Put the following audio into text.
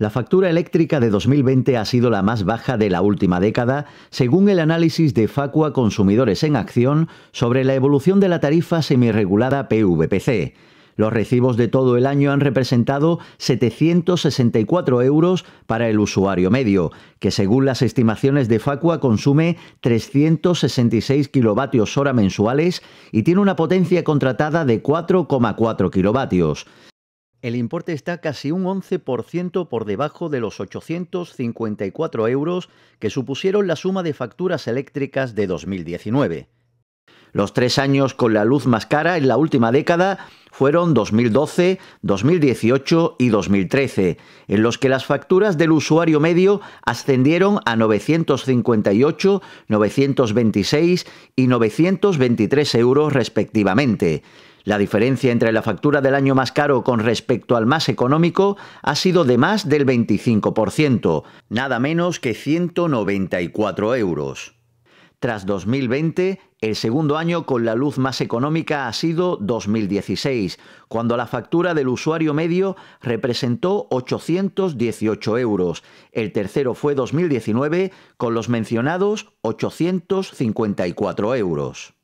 La factura eléctrica de 2020 ha sido la más baja de la última década, según el análisis de Facua Consumidores en Acción sobre la evolución de la tarifa semirregulada PVPC. Los recibos de todo el año han representado 764 euros para el usuario medio, que según las estimaciones de Facua consume 366 kilovatios hora mensuales y tiene una potencia contratada de 4,4 kilovatios. El importe está casi un 11% por debajo de los 854 euros que supusieron la suma de facturas eléctricas de 2019. Los tres años con la luz más cara en la última década fueron 2012, 2018 y 2013, en los que las facturas del usuario medio ascendieron a 958, 926 y 923 euros respectivamente. La diferencia entre la factura del año más caro con respecto al más económico ha sido de más del 25%, nada menos que 194 euros. Tras 2020, el segundo año con la luz más económica ha sido 2016, cuando la factura del usuario medio representó 818 euros. El tercero fue 2019, con los mencionados 854 euros.